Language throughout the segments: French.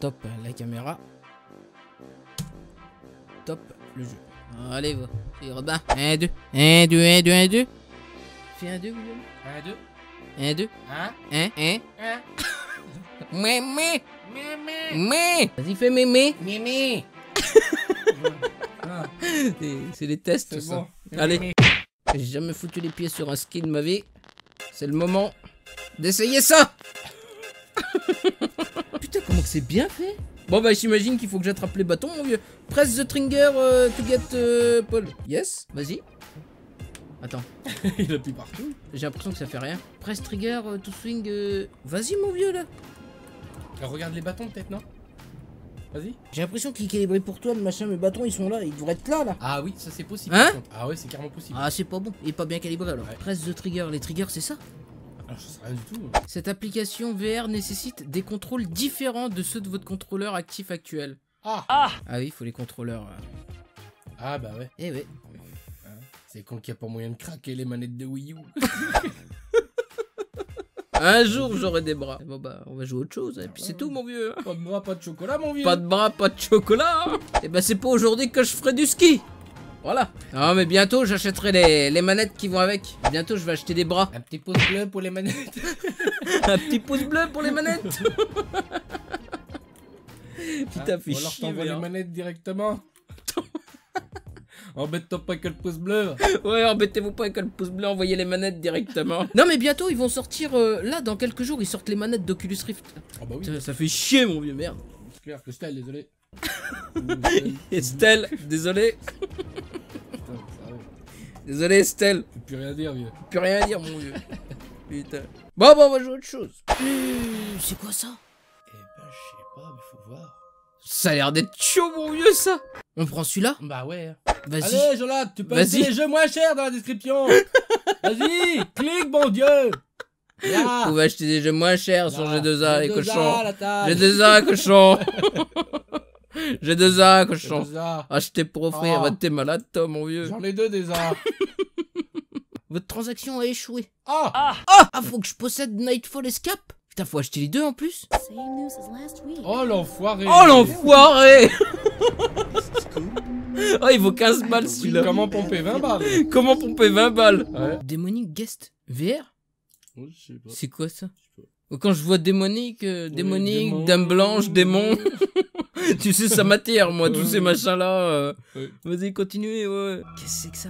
Top la caméra. Top le jeu. Allez, va. C'est Robin. 1, 2. 1, 2, 1, 2, 1, 2. Fais un 2, William. 1, 2, 1, 2. 1, 1, 1. 1. Mémé. Mémé. Mé. Vas-y, fais mémé. Mémé. C'est- les tests, C'est ça. bon. Allez. J'ai jamais foutu les pieds sur un ski de ma vie. C'est le moment d'essayer ça comment que c'est bien fait Bon bah j'imagine qu'il faut que j'attrape les bâtons mon vieux. Press the trigger euh, to get euh, Paul. Yes, vas-y. Attends, Il appuie partout. j'ai l'impression que ça fait rien. Press trigger euh, to swing. Vas-y mon vieux là. Alors, regarde les bâtons peut-être, non? Vas-y. J'ai l'impression qu'il est calibré pour toi, le machin, mes bâtons ils sont là, ils devraient être là là. Ah oui, ça c'est possible. Hein? Ah ouais, c'est carrément possible. Ah c'est pas bon, il est pas bien calibré alors. Ouais. Press the trigger, les triggers c'est ça? Alors, je sais rien du tout. Cette application VR nécessite des contrôles différents de ceux de votre contrôleur actif actuel. Ah Ah oui, il faut les contrôleurs. euh. Ah bah ouais. Eh ouais. C'est con qu'il n'y a pas moyen de craquer les manettes de Wii U. Un jour j'aurai des bras. Bon bah on va jouer à autre chose. Et puis c'est tout mon vieux. hein. pas de bras, pas de chocolat, mon vieux. Pas de bras, pas de chocolat. Et bah c'est pas aujourd'hui que je ferai du ski. Voilà. Non mais bientôt j'achèterai les, les manettes qui vont avec. Bientôt je vais acheter des bras. Un petit pouce bleu pour les manettes. Un petit pouce bleu pour les manettes. Putain, Hein, fais Ou alors t'envoies les VR. manettes directement. Embête-toi pas que le pouce bleu. Ouais, embêtez-vous pas avec le pouce bleu, envoyez les manettes directement. non mais bientôt ils vont sortir, euh, là dans quelques jours ils sortent les manettes d'Oculus Rift. Ah bah oui, ça fait chier mon vieux merde. c'est clair que Style, désolé. Estelle, désolé. Désolé Estelle. Tu peux plus rien dire, vieux. Plus rien à dire mon vieux. Putain. Bon bon on va jouer à autre chose. C'est quoi ça? Eh ben, je sais pas, mais faut voir. Ça a l'air d'être chaud mon vieux ça. On prend celui-là? Bah ouais. Vas-y. Allez, Jolat, tu peux Vas-y. acheter les jeux moins chers dans la description. Vas-y, clique, bon Dieu. Vous Là. pouvez acheter des jeux moins chers sur Là. G2A les G2A, cochons. La table. G2A cochon. G2A cochon. G2A. Achetez pour offrir, Ah. bah, t'es malade toi mon vieux. J'en ai deux déjà. Votre transaction a échoué. Ah Ah, faut que je possède Nightfall Escape Putain, faut acheter les deux en plus Same news as last week. Oh l'enfoiré. Oh l'enfoiré Oh, il vaut 15 balles celui-là. Comment pomper 20 balles Comment pomper 20 balles Ouais. Démonique Guest VR Oh, je sais pas. C'est quoi ça Quand je vois démonique, euh, démonique, démon. dame blanche, démon, tu sais, ça m'attire, moi, tous ces machins-là. euh. Ouais. Vas-y, continuez, ouais. Qu'est-ce que c'est que ça?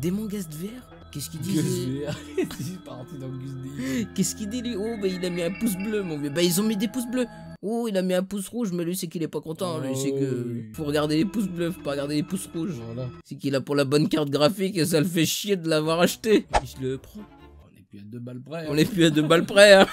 Démon Guest VR Qu'est-ce qu'il dit lui? Parti dans Gus D. Qu'est-ce qu'il dit lui? Oh, bah il a mis un pouce bleu, mon vieux. Bah ils ont mis des pouces bleus. Oh, il a mis un pouce rouge, mais lui c'est qu'il est pas content. Lui Oh, c'est que faut regarder les pouces bleus, faut pas regarder les pouces rouges. Voilà. C'est qu'il a pour la bonne carte graphique et ça le fait chier de l'avoir acheté. Je le prends. On est plus à deux balles près. On hein. est plus à deux balles près. Hein.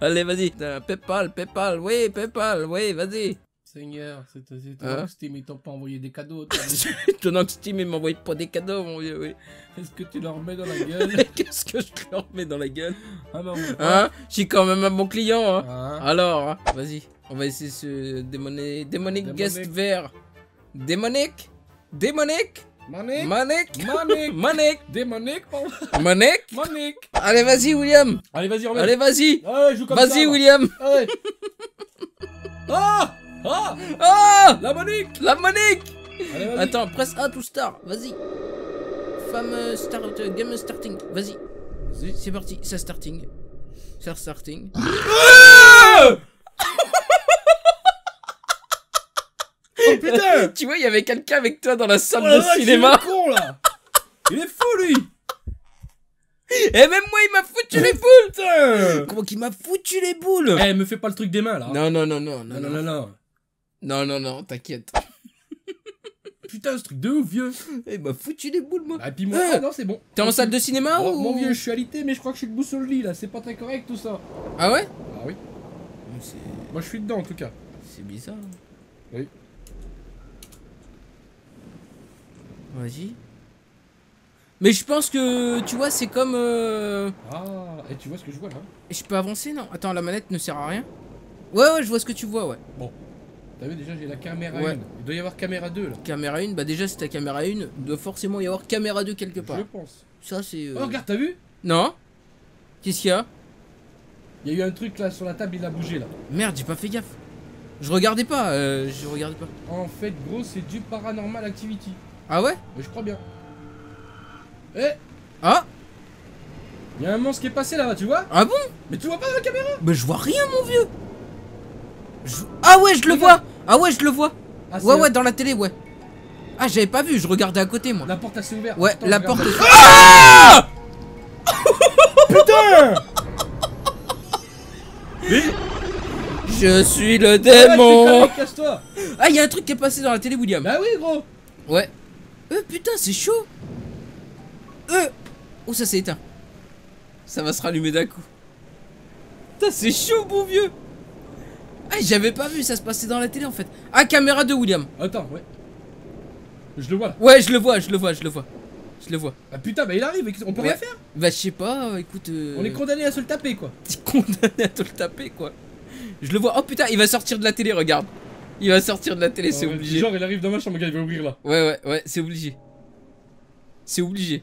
Allez, vas-y. Paypal, Paypal, oui, Paypal, oui, vas-y. Seigneur, c'est c'est Hein? que Steam ils t'ont pas envoyé des cadeaux. toi. Étonnant que Steam il m'envoie pas des cadeaux, mon vieux, oui. Est-ce que tu leur mets dans la gueule? Qu'est-ce que je leur mets dans la gueule? Ah non. Hein? Je suis quand même un bon client, hein. Hein Alors, hein, vas-y, on va essayer ce démonique, démonique Démonique. guest vert. Démonique? Démonique? Manic Manic Manic Manic Démonique, pardon. Manic Allez, vas-y, William Allez, vas-y, remets. Allez, vas-y Allez, joue comme ça. Vas-y. William Allez. Ah Ah Ah La Manic La Allez, vas-y. Attends, presse A to start, vas-y. Femme start, euh, game starting, vas-y. Vas-y. C'est parti, c'est starting. C'est starting. Oh putain tu vois, il y avait quelqu'un avec toi dans la salle Oh de vache, cinéma. Il est con là. Il est fou lui. Et même moi, il m'a foutu les boules. Putain. Comment qu'il m'a foutu les boules? Eh, me fais pas le truc des mains là. Non, non, non, non, non, Non, non, non, non Non, non, t'inquiète. Putain, ce truc de ouf, vieux. Il m'a foutu les boules, moi. Ah, puis moi, Eh. ah non, c'est bon. T'es en salle de cinéma Alors, ou... Mon vieux, je suis alité, mais je crois que je suis debout sur le lit là, c'est pas très correct tout ça. Ah ouais? Ah oui. Moi je suis dedans en tout cas. C'est bizarre. Oui. Vas-y. Mais je pense que, tu vois, c'est comme... euh, Ah, et tu vois ce que je vois là? Je peux avancer, non? Attends, la manette ne sert à rien Ouais, ouais, je vois ce que tu vois, ouais. T'as vu déjà, j'ai la caméra Ouais. 1 Il doit y avoir caméra 2 là Caméra 1, bah déjà, c'est ta caméra 1, il doit forcément y avoir caméra 2 quelque part. Je pense Ça, c'est... euh, Oh, regarde, t'as vu? Non Qu'est-ce qu'il y a? Il y a eu un truc là sur la table, il a bougé là Merde, j'ai pas fait gaffe. Je regardais pas, euh, je regardais pas. En fait, gros, c'est du paranormal activity. Ah ouais Mais je crois bien. Eh Ah Il y a un monstre qui est passé là-bas, tu vois Ah bon Mais tu vois pas dans la caméra Bah je vois rien mon vieux. Je- Ah ouais je le vois. Ah ouais je le vois. Ah, Ouais ouais dans la télé ouais. Ah j'avais pas vu, je regardais à côté moi. La porte elle s'est ouverte. Ouais Attends, la porte Ah Putain Mais Je suis le Ouais, démon. Ah il y a un truc qui est passé dans la télé William. Bah oui, gros. Ouais Euh putain c'est chaud Euh Oh ça s'est éteint Ça va se rallumer d'un coup Putain c'est chaud mon vieux Ah j'avais pas vu ça se passer dans la télé en fait Ah caméra de William Attends, ouais. Je le vois là. Ouais je le vois je le vois je le vois Je le vois Ah putain, bah il arrive, on peut Ouais. rien faire. Bah je sais pas écoute euh, On est condamné à se le taper quoi. T'es condamné à te le taper quoi. Je le vois. Oh putain, il va sortir de la télé, regarde. Il va sortir de la télé, c'est Ouais, obligé. Genre, il arrive dans ma chambre, gars, il va ouvrir là. Ouais, ouais, ouais, c'est obligé. C'est obligé.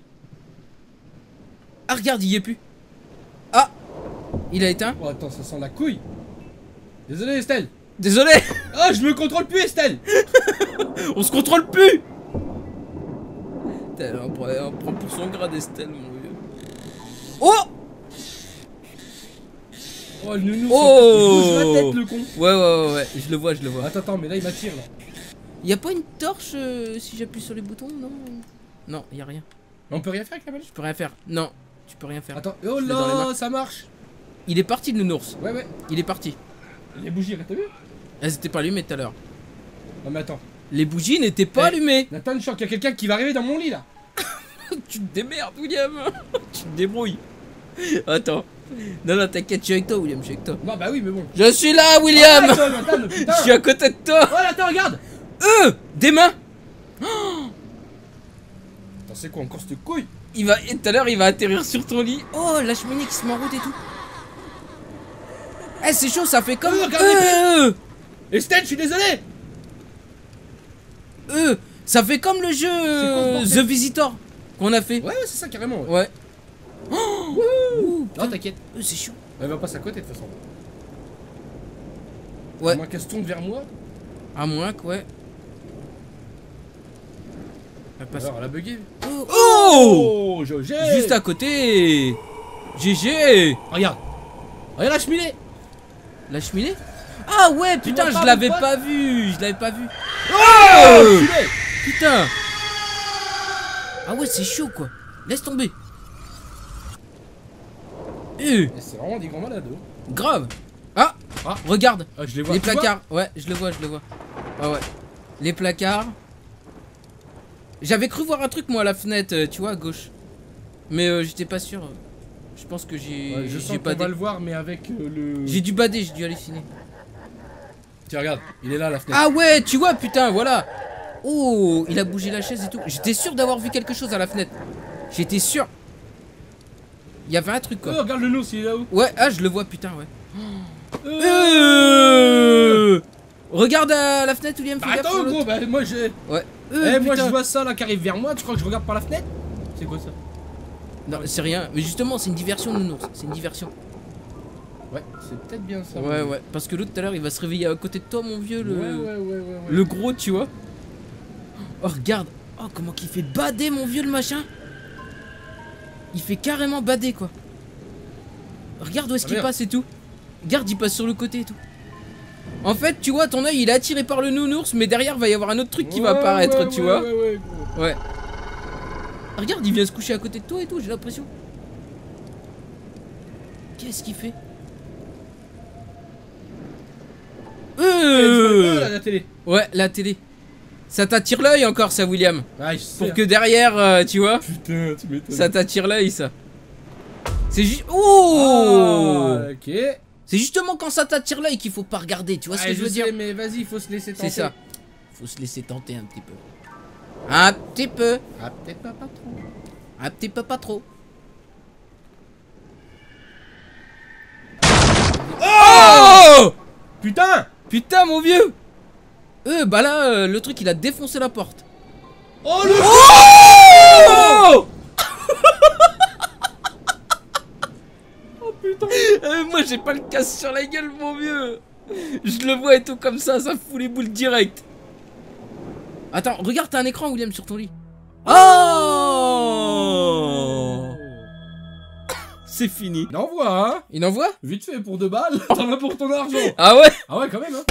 Ah, regarde, il y est plus. Ah Il a éteint. Oh, attends, ça sent la couille. Désolé, Estelle. Désolé Ah, je me contrôle plus, Estelle. On se contrôle plus Putain, on prend, on prend pour son grade Estelle, mon vieux. Oh Oh, le nounou, Oh il bouge la tête, le con. Ouais, ouais, ouais, ouais, je le vois, je le vois. Attends, attends, mais là, il m'attire là. Y a pas une torche euh, si j'appuie sur les boutons, non Non, y a rien. Mais on peut rien faire avec la balle Je peux rien faire. Non, tu peux rien faire. Attends, oh là, ça marche. Il est parti le nounours. Ouais, ouais. Il est parti. Les bougies, t'as vu Elles étaient pas allumées tout à l'heure. Non, mais attends. Les bougies n'étaient pas Eh. allumées. Nathan, je sens qu'il y a quelqu'un qui va arriver dans mon lit là. tu te démerdes, William. tu te débrouilles. Attends. Non, non, t'inquiète, je suis avec toi, William, je suis avec toi. Non, bah oui, mais bon. Je suis là, William. Ah, putain. je suis à côté de toi. Oh, attends, regarde. Euh, des mains. Attends, c'est quoi encore cette couille? Il va, et tout à l'heure, il va atterrir sur ton lit. Oh, la cheminée qui se met en route et tout. Eh, c'est chaud, ça fait comme. Les Euh, Estelle, je suis désolé. euh, ça fait comme le jeu euh, The Visitor qu'on a fait. Ouais, ouais, c'est ça carrément. Ouais. Ouais. Oh. Non, t'inquiète. Euh, c'est chaud. Elle va passer à côté de toute façon. Ouais. À moins qu'elle se tourne vers moi? À moins que, ouais. Elle passe- Alors, elle a bugué. Oh, oh Oh, Jogé Juste à côté GG Regarde Regarde la cheminée La cheminée? Ah ouais, putain, je l'avais pas vu Je l'avais pas vu Oh Enculé Putain Ah ouais, c'est chaud, quoi Laisse tomber Euh, C'est vraiment des grands malades. hein. grave Ah Ah. Regarde Ah, je les vois. Les placards Ouais, je le vois, je le vois Ouais, ouais Les placards J'avais cru voir un truc, moi, à la fenêtre, euh, tu vois, à gauche Mais euh, j'étais pas sûr Je pense que j'ai Ouais, je sens badé va le voir, mais avec euh, le. J'ai dû bader, j'ai dû halluciner Tiens, regarde, il est là la fenêtre. Ah ouais, tu vois, putain, voilà. Oh, il a bougé la chaise et tout. J'étais sûr d'avoir vu quelque chose à la fenêtre. J'étais sûr. Il y avait un truc Oh, quoi. regarde le nous, il est là-haut. Ouais, ah, je le vois, putain, ouais. Euh... Euh Regarde à la fenêtre, William. Bah, attends, gros, bah moi j'ai. Ouais. Eh, Euh, moi je vois ça là qui arrive vers moi, tu crois que je regarde par la fenêtre? C'est quoi ça? Non, c'est rien. Mais justement, c'est une diversion, nounours. C'est une diversion. Ouais, c'est peut-être bien ça. Ouais, ouais. Parce que l'autre tout à l'heure, il va se réveiller à côté de toi, mon vieux. Le, Ouais, ouais, ouais, ouais. ouais. le gros, tu vois. Oh, regarde. Oh, comment qu'il fait bader, mon vieux, le machin. Il fait carrément bader, quoi. Regarde où est-ce Ah, qu'il passe et tout. Regarde, il passe sur le côté et tout. En fait, tu vois, ton œil, il est attiré par le nounours, mais derrière, va y avoir un autre truc qui va apparaître, ouais, tu ouais, vois. Ouais, ouais, gros. Ouais. Regarde, il vient se coucher à côté de toi et tout, j'ai l'impression. Qu'est-ce qu'il fait? Eh, Euh pas, là, la télé. Ouais, la télé. Ça t'attire l'œil encore, ça, William. Ah, je sais. Pour que derrière, euh, tu vois, Putain, tu m'étonnes. ça t'attire l'œil, ça. C'est juste. Oh Ah, ok. C'est justement quand ça t'attire l'œil qu'il faut pas regarder, tu vois ce que je veux sais, dire mais vas-y, il faut se laisser tenter. C'est ça. Faut se laisser tenter un petit peu. Un petit peu. Ah, peut-être pas, pas trop. Un petit peu pas trop. Oh Putain Putain mon vieux Euh bah là euh, le truc il a défoncé la porte. Oh le. Oh Oh putain Euh, Moi j'ai pas le casse sur la gueule mon vieux Je le vois et tout comme ça, ça fout les boules direct. Attends, regarde, t'as un écran, William, sur ton lit. Oh C'est fini. Il envoie, hein Il envoie Vite fait, pour deux balles, t'en as pour ton argent Ah ouais Ah ouais, quand même, hein